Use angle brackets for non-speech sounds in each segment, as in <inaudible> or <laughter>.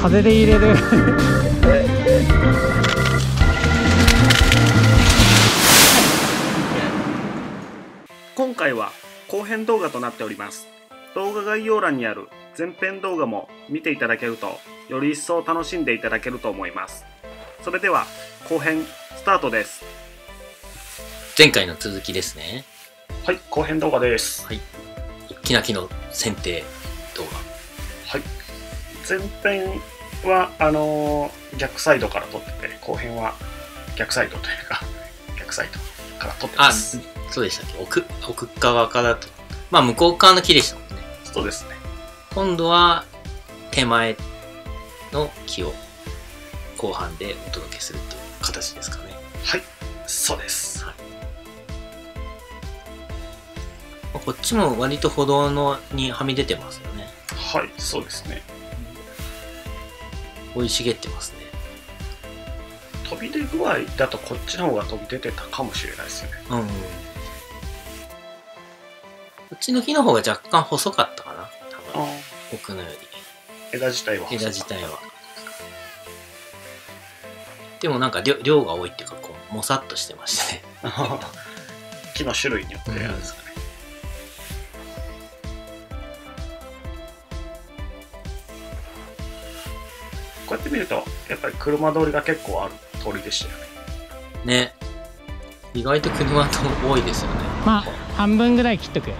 風で入れる。今回は後編動画となっております。動画概要欄にある前編動画も見ていただけるとより一層楽しんでいただけると思います。それでは後編スタートです。前回の続きですね。はい後編動画です。はい。大きな木の剪定動はい前編はあのー逆サイドから撮ってて後編は逆サイドというか <laughs> 逆サイドから撮って画。あ、ますそうでしたっけ？奥、奥側からと。まあ、向こう側の木でしたもんね。そうですね今度は手前の木を後半でお届けするっていう形ですかね。はいそうですまあこっちも割と歩道のにはみ出てますよね。はいそうですね生い茂ってますね。飛び出具合だとこっちの方が飛び出てたかもしれないですよねうん。こっちの木の方が若干細かったかな。多分。奥のより。枝自体は枝自体は。でもなんか量量が多いっていうか、こう、もさっとしてましたね。木の種類によってあれですかね、こうやって見るとやっぱり車通りが結構ある通りでしたよねね。意外と車と多いですよね。まあ半分ぐらい切っとく <laughs> こ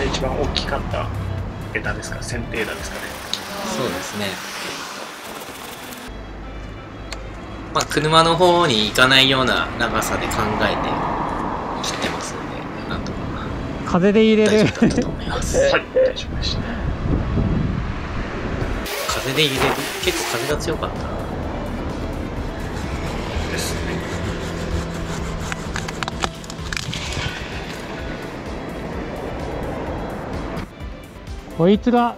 れ一番大きかった枝ですか剪定枝ですかねそうですね。まあ、車の方に行かないような長さで考えて切ってますんで、なんとか風で入れる。大丈夫だったと思います。はい。大丈夫でした。風で入れる？結構風が強かったな。ですね。こいつが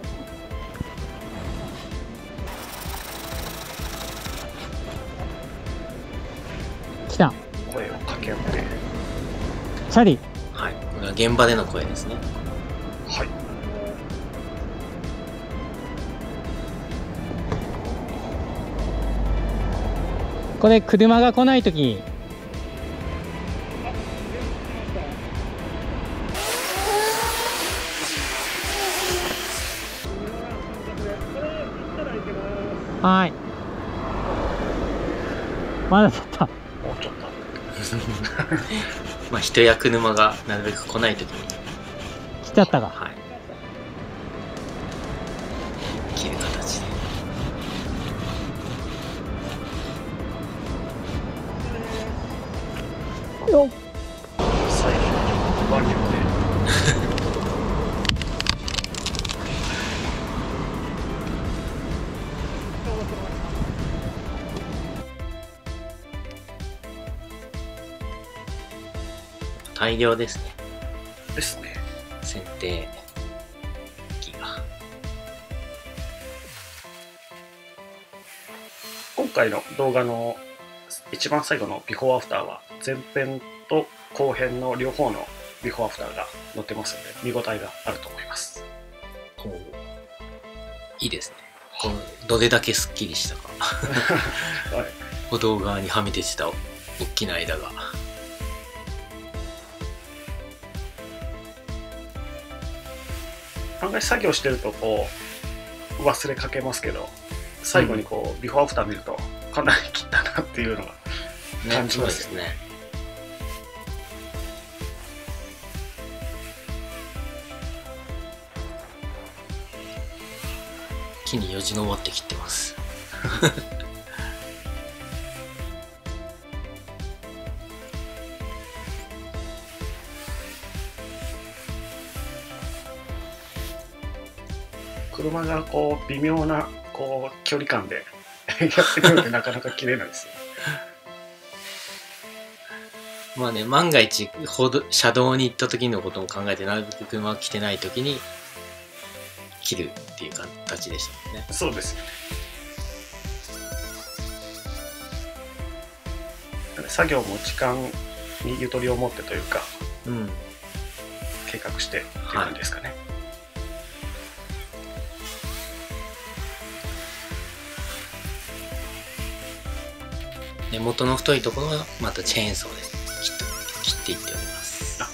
ャリはい。これは現場での声ですね。はい。これ車が来ない時に。はーい。まだだった。もうちょっと <laughs> まあ、人や車がなるべく来ないときに、来ちゃったがはい。切る形で。よっ大量ですね。ですね剪定。今回の動画の一番最後のビフォーアフターは前編と後編の両方のビフォーアフターが載ってますので見応えがあると思いますいいですね。このどれだけスッキリしたか。<laughs> はい歩道側にはみ出てた大きな枝が。作業してるとこう忘れかけますけど最後にこうビフォーアフター見るとかなり切ったなっていうのが感じますよねね。木によじ登って切ってます。<laughs> 車がこう微妙なこう距離感で <laughs> やってくるってなかなか切れないですよ <laughs> まあね、万が一、歩道車道に行った時のことも考えて、なるべく車が来てない時に、切るっていう形でしたもんね。そうですよね作業も時間にゆとりを持ってというかうん計画してっていう感じですかね、根元の太いところはまたチェーンソーで切って切っていっております。あ。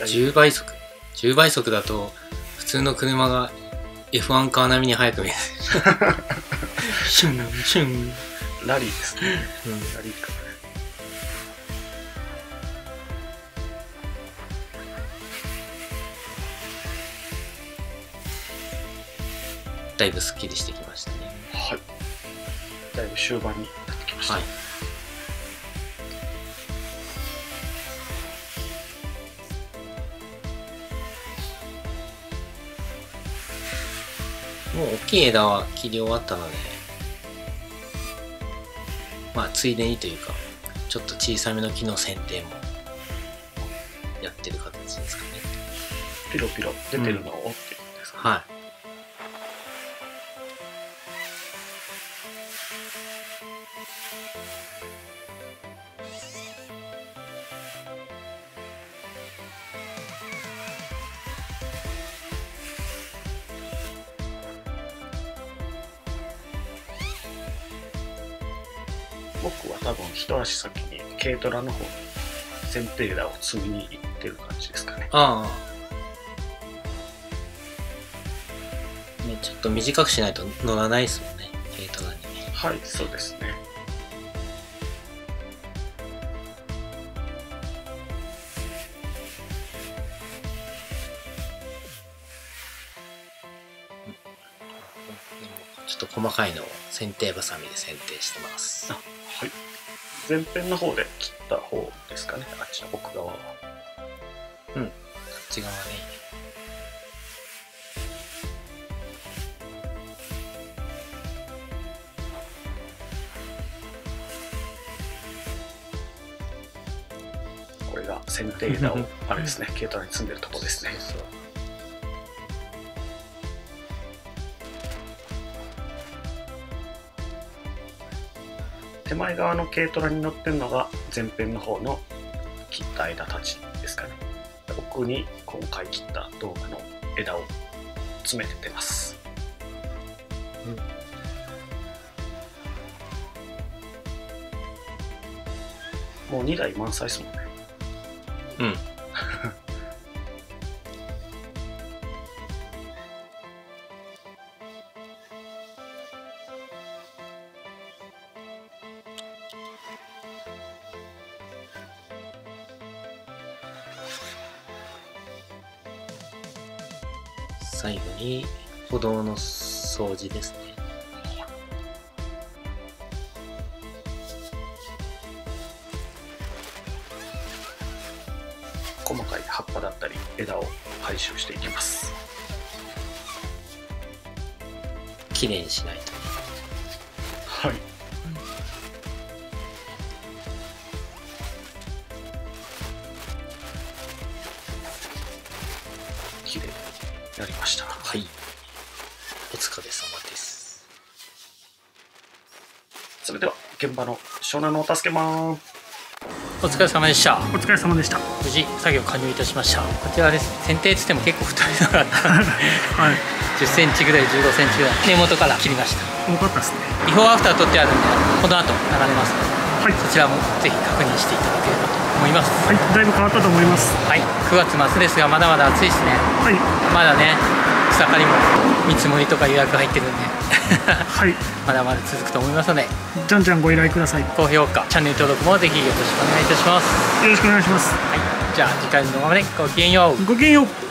大丈10倍速。10倍速だと普通の車が F1 カー並みに速く見えるシュンシュン、夫ラリーですね。うん。ラリーかだいぶスッキリしてきましたね。はい。だいぶ終盤になってきました、はいもう大きい枝は切り終わったのでまあついでにというかちょっと小さめの木の剪定もやってる形ですかね。ピロピロ出てるのをっていうことですか、はい僕は多分一足先に軽トラの方に剪定枝を積みに行ってる感じですかねああ。ね、ちょっと短くしないと乗らないですもんね、軽トラに。はいそうですねちょっと細かいのを剪定バサミで剪定してます。前編の方で切った方ですかね。あっちの奥側は。こっち側ね。これが剪定枝をあれですね <laughs> 軽トラに積んでるとこですね。そうそう手前側の軽トラに乗ってるのが前編の方の切った枝たちですかね。奥に今回切った道具の枝を詰めてってます、もう2台満載ですもんね。うん。最後に歩道の掃除ですね。細かい葉っぱだったり枝を回収していきます綺麗にしないとね。はい綺麗になりました。はい。お疲れ様です。それでは現場の湘南のお助けマンお疲れ様でした。お疲れ様でした。無事作業完了いたしました。こちらです剪定つっても結構太いのがあった。<laughs> はい。10センチぐらい15センチぐらい。根元から切りました。よかったですね。ビフォーアフター撮ってあるんでこの後流れますはい。そちらもぜひ確認していただければと思います。はい。だいぶ変わったと思います。はい。9月末ですがまだまだ暑いですね。はい。まだね草刈りも見積もりとか予約入ってるんで。<laughs> はい。まだまだ続くと思いますので。じゃんじゃんご依頼ください。よ高評価チャンネル登録もぜひよろしくお願いいたします。ろしくお願いします。はい。じゃあ次回の動画までごきげんよう。ごきげんよう